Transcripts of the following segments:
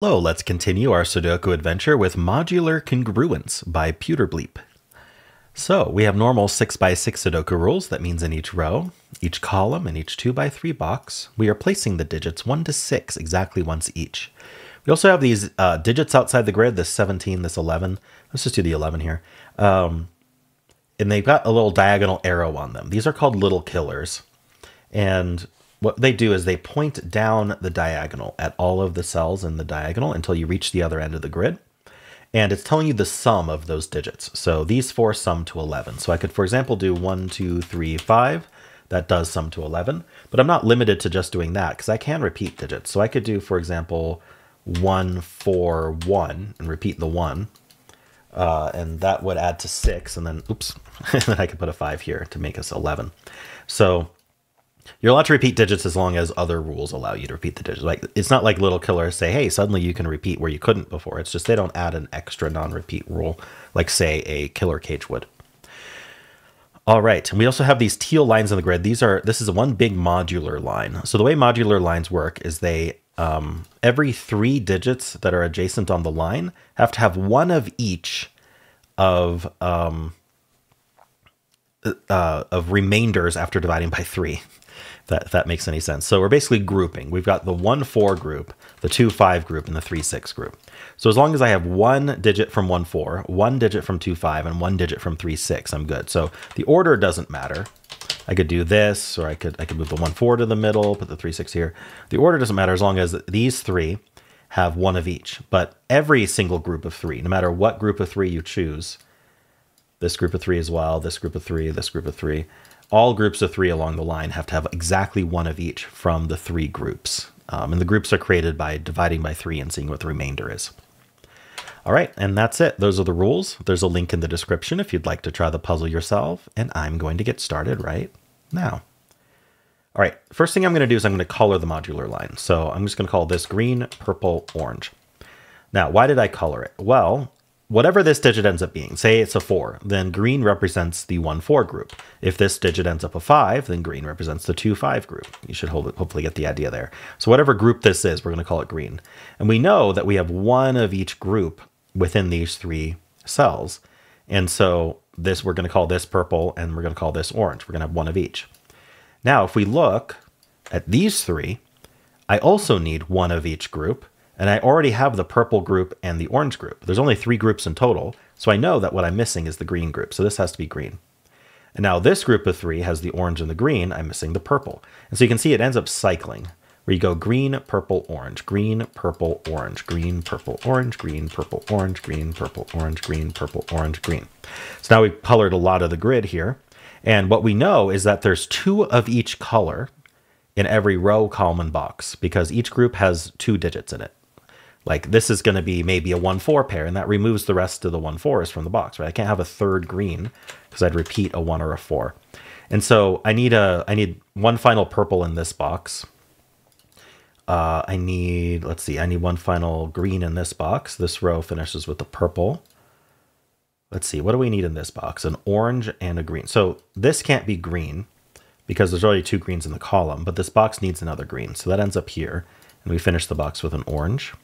Hello, let's continue our Sudoku adventure with Modular Congruence by PjoeterBliep. So we have normal 6x6 Sudoku rules. That means in each row, each column, and each 2x3 box, we are placing the digits 1 to 6 exactly once each. We also have these uh, digits outside the grid, this 17, this 11. Let's just do the 11 here. Um, and they've got a little diagonal arrow on them. These are called little killers. And what they do is they point down the diagonal at all of the cells in the diagonal until you reach the other end of the grid. And it's telling you the sum of those digits. So these four sum to 11. So I could, for example, do 1, 2, 3, 5. That does sum to 11. But I'm not limited to just doing that because I can repeat digits. So I could do, for example, 1, 4, 1 and repeat the 1. Uh, and that would add to 6. And then, oops, and then I could put a 5 here to make us 11. So you're allowed to repeat digits as long as other rules allow you to repeat the digits. Like it's not like little killers say, "Hey, suddenly you can repeat where you couldn't before." It's just they don't add an extra non-repeat rule like say a killer cage would. All right, and we also have these teal lines on the grid. These are this is one big modular line. So the way modular lines work is they um, every three digits that are adjacent on the line have to have one of each of um, uh, of remainders after dividing by three that, if that makes any sense. So we're basically grouping. We've got the 1 4 group, the 2 5 group, and the 3 6 group. So as long as I have one digit from 1 4, one digit from 2 5, and one digit from 3 6, I'm good. So the order doesn't matter. I could do this, or I could I could move the 1 4 to the middle, put the 3 6 here. The order doesn't matter as long as these three have one of each. But every single group of three, no matter what group of three you choose, this group of three as well, this group of three, this group of three, all groups of three along the line have to have exactly one of each from the three groups. Um, and the groups are created by dividing by three and seeing what the remainder is. All right, and that's it. Those are the rules. There's a link in the description if you'd like to try the puzzle yourself, and I'm going to get started right now. All right, first thing I'm going to do is I'm going to color the modular line. So I'm just going to call this green, purple, orange. Now, why did I color it? Well, whatever this digit ends up being, say it's a 4, then green represents the 1 4 group. If this digit ends up a 5, then green represents the 2 5 group. You should hopefully get the idea there. So, whatever group this is, we're going to call it green. And we know that we have one of each group within these three cells. And so, this we're going to call this purple and we're going to call this orange. We're going to have one of each. Now, if we look at these three, I also need one of each group and I already have the purple group and the orange group. There's only three groups in total, so I know that what I'm missing is the green group. So this has to be green. And now this group of three has the orange and the green. I'm missing the purple. And so you can see it ends up cycling, where you go green, purple, orange, green, purple, orange, green, purple, orange, green, purple, orange, green, purple, orange, green, purple, orange, green. So now we've colored a lot of the grid here. And what we know is that there's two of each color in every row, column, and box because each group has two digits in it. Like this is going to be maybe a 1-4 pair, and that removes the rest of the 1-4s from the box, right? I can't have a third green because I'd repeat a 1 or a 4. And so I need a I need one final purple in this box. Uh, I need, let's see, I need one final green in this box. This row finishes with a purple. Let's see, what do we need in this box? An orange and a green. So this can't be green because there's already two greens in the column, but this box needs another green. So that ends up here. And we finish the box with an orange.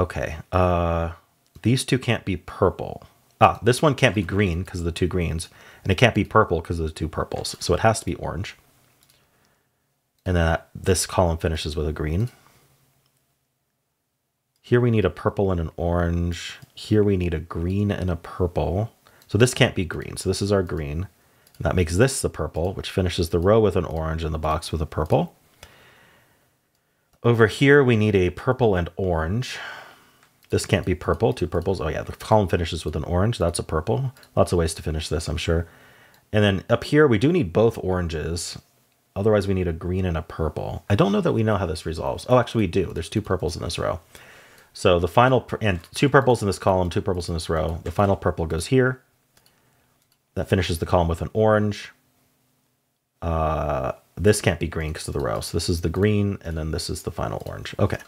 Okay. Uh, these two can't be purple. Ah, this one can't be green because of the two greens, and it can't be purple because of the two purples. So it has to be orange. And then this column finishes with a green. Here we need a purple and an orange. Here we need a green and a purple. So this can't be green. So this is our green. And that makes this the purple, which finishes the row with an orange and the box with a purple. Over here, we need a purple and orange. This can't be purple, two purples. Oh yeah, the column finishes with an orange. That's a purple. Lots of ways to finish this, I'm sure. And then up here, we do need both oranges. Otherwise, we need a green and a purple. I don't know that we know how this resolves. Oh, actually, we do. There's two purples in this row. So the final, and two purples in this column, two purples in this row. The final purple goes here. That finishes the column with an orange. Uh, this can't be green because of the row. So this is the green, and then this is the final orange. Okay.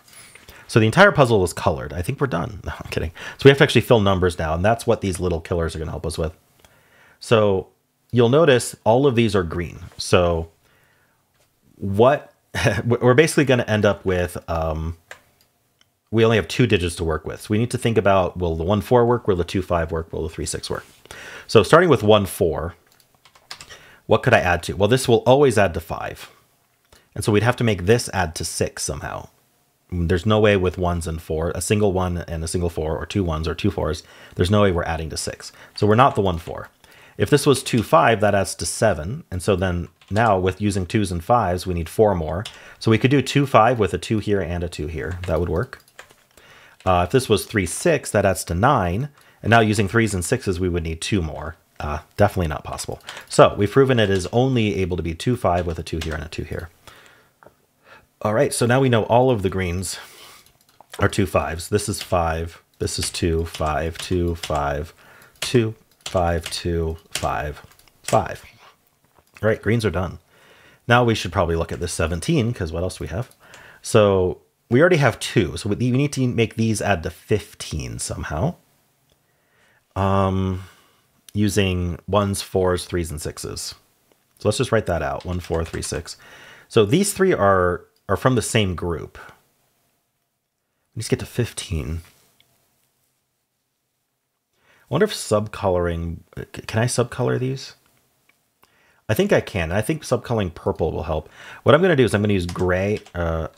So the entire puzzle is colored. I think we're done. No, I'm kidding. So we have to actually fill numbers now, and that's what these little killers are going to help us with. So you'll notice all of these are green. So what we're basically going to end up with um, we only have two digits to work with. So we need to think about will the 1 4 work? Will the 2 5 work? Will the 3 6 work? So starting with 1 4, what could I add to? Well, this will always add to 5. And so we'd have to make this add to 6 somehow. There's no way with ones and four, a single one and a single four, or two ones or two fours, there's no way we're adding to six. So we're not the one four. If this was two five, that adds to seven. And so then now with using twos and fives, we need four more. So we could do two five with a two here and a two here. That would work. Uh, if this was three six, that adds to nine. And now using threes and sixes, we would need two more. Uh, definitely not possible. So we've proven it is only able to be two five with a two here and a two here. All right, so now we know all of the greens are two fives. This is five. This is two, five, two, five, two, five, two, five, five. All right, greens are done. Now we should probably look at this 17, because what else do we have? So we already have two, so we need to make these add to 15 somehow. Um, using ones, fours, threes, and sixes. So let's just write that out. One, four, three, six. So these three are are from the same group. Let's get to 15. I wonder if subcoloring, can I subcolor these? I think I can. I think subcoloring purple will help. What I'm going to do is I'm going to use gray. Uh,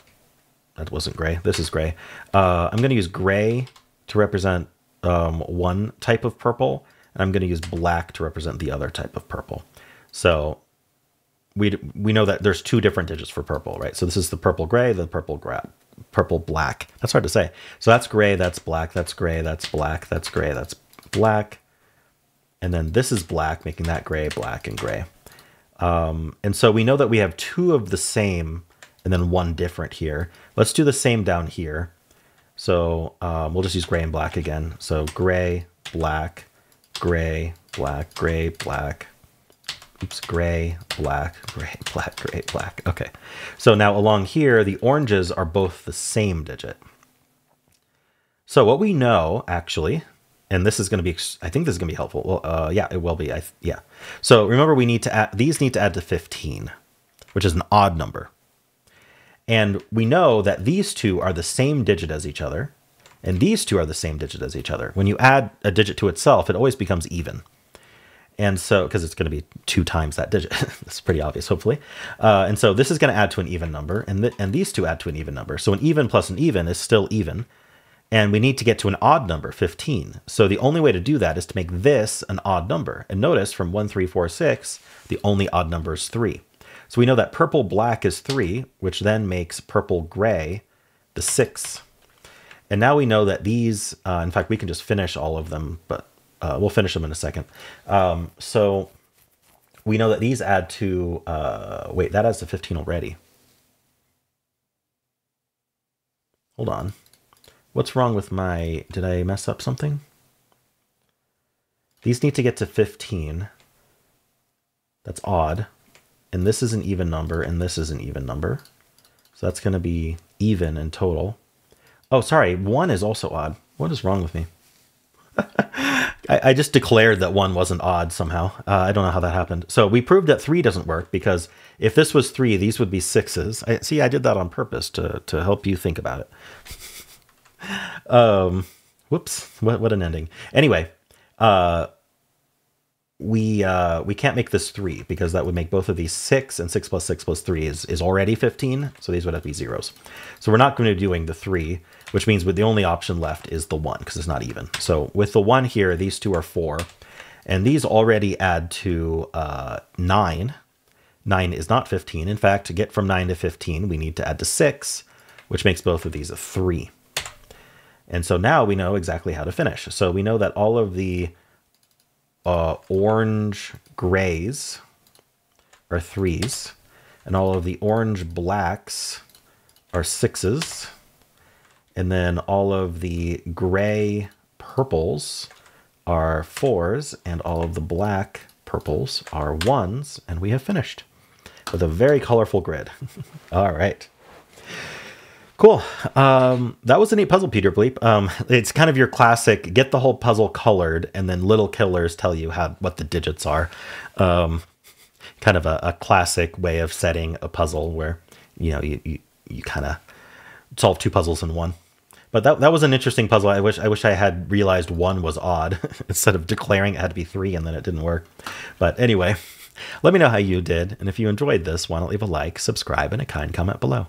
that wasn't gray. This is gray. Uh, I'm going to use gray to represent um, one type of purple, and I'm going to use black to represent the other type of purple. So we we know that there's two different digits for purple, right? So this is the purple gray, the purple gra- purple black. That's hard to say. So that's gray, that's black, that's gray, that's black, that's gray, that's black. And then this is black, making that gray, black, and gray. Um, and so we know that we have two of the same and then one different here. Let's do the same down here. So um, we'll just use gray and black again. So gray, black, gray, black, gray, black, oops, gray, black, gray, black, gray, black. Okay. So now along here, the oranges are both the same digit. So what we know actually, and this is going to be, I think this is going to be helpful. Well, uh, yeah, it will be. I, yeah. So remember we need to add, these need to add to 15, which is an odd number. And we know that these two are the same digit as each other. And these two are the same digit as each other. When you add a digit to itself, it always becomes even. And so, because it's going to be two times that digit, that's pretty obvious, hopefully. Uh, and so this is going to add to an even number, and, th and these two add to an even number. So an even plus an even is still even. And we need to get to an odd number, 15. So the only way to do that is to make this an odd number. And notice from 1, 3, 4, 6, the only odd number is 3. So we know that purple black is 3, which then makes purple gray the 6. And now we know that these, uh, in fact, we can just finish all of them, but uh, we'll finish them in a second. Um, so we know that these add to, uh, wait, that adds to 15 already. Hold on. What's wrong with my, did I mess up something? These need to get to 15. That's odd. And this is an even number, and this is an even number. So that's going to be even in total. Oh, sorry, 1 is also odd. What is wrong with me? I, I, just declared that one wasn't odd somehow. Uh, I don't know how that happened. So we proved that three doesn't work because if this was three, these would be sixes. I, see, I did that on purpose to, to help you think about it. um, whoops, what, what an ending. Anyway, uh, we uh, we can't make this three because that would make both of these six and six plus six plus three is, is already 15. So these would have to be zeros. So we're not going to be doing the three which means with the only option left is the one because it's not even. So with the one here, these two are four, and these already add to uh, nine. Nine is not 15. In fact, to get from nine to 15, we need to add to six, which makes both of these a three. And so now we know exactly how to finish. So we know that all of the uh, orange grays are threes, and all of the orange blacks are sixes, and then all of the gray purples are fours, and all of the black purples are ones, and we have finished with a very colorful grid. all right. Cool. Um, that was a neat puzzle, Peter Bleep. Um, it's kind of your classic get the whole puzzle colored, and then little killers tell you how what the digits are. Um, kind of a, a, classic way of setting a puzzle where you know you you, you kind of solve two puzzles in one. But that, that was an interesting puzzle. I wish I wish I had realized one was odd instead of declaring it had to be three and then it didn't work. But anyway, let me know how you did. And if you enjoyed this, why not leave a like, subscribe, and a kind comment below.